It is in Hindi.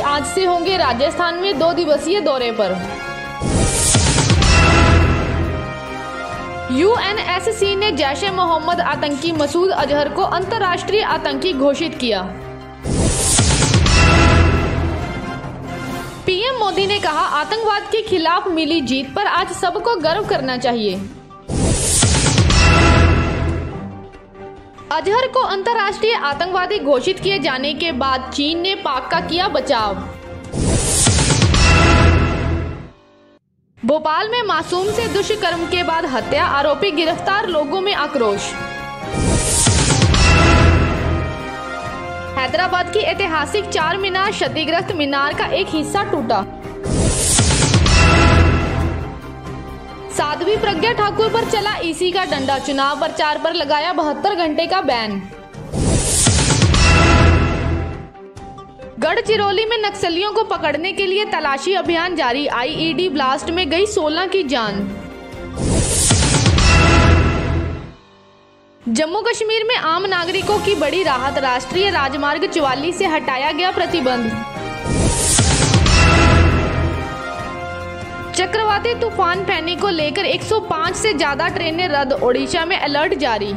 मोदी होंगे राजस्थान में दो दिवसीय दौरे पर। यूएनएससी ने जैश ए मोहम्मद आतंकी मसूद अजहर को अंतर्राष्ट्रीय आतंकी घोषित किया। पीएम मोदी ने कहा, आतंकवाद के खिलाफ मिली जीत पर आज सबको गर्व करना चाहिए। अजहर को अंतर्राष्ट्रीय आतंकवादी घोषित किए जाने के बाद चीन ने पाक का किया बचाव। भोपाल में मासूम से दुष्कर्म के बाद हत्या, आरोपी गिरफ़्तार, लोगों में आक्रोश। हैदराबाद की ऐतिहासिक चार मीनार क्षतिग्रस्त मीनार का एक हिस्सा टूटा। साध्वी प्रज्ञा ठाकुर पर चला ईसी का डंडा। चुनाव प्रचार पर लगाया बहत्तर घंटे का बैन। गढ़चिरौली में नक्सलियों को पकड़ने के लिए तलाशी अभियान जारी। आईईडी ब्लास्ट में गई 16 की जान। जम्मू कश्मीर में आम नागरिकों की बड़ी राहत। राष्ट्रीय राजमार्ग चौवालीस से हटाया गया प्रतिबंध। चक्रवाती तूफ़ान फैनी को लेकर 105 से ज़्यादा ट्रेनें रद्द ओडिशा में अलर्ट जारी।